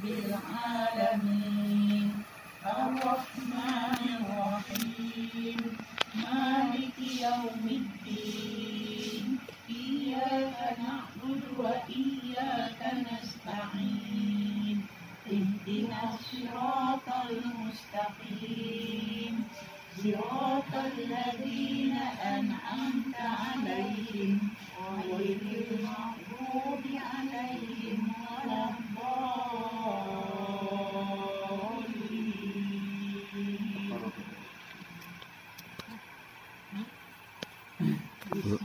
رب العالمين. الرحمن الرحيم. مالك يوم الدين. إياك نعبد وإياك نستعين. اهدنا الصراط المستقيم. صراط الذين أنعمت Yeah.